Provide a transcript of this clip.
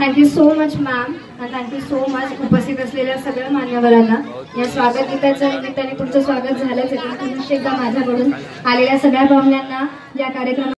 Thank you so much ma'am आणि thank you so much उपस्थित असलेल्या सगळ्या मान्यवरांना. या स्वागत गीताच्या निमित्ताने तुमचं स्वागत झालंच आहे. पुन्हा एकदा माझ्याकडून आलेल्या सगळ्या पाहुण्यांना या कार्यक्रमात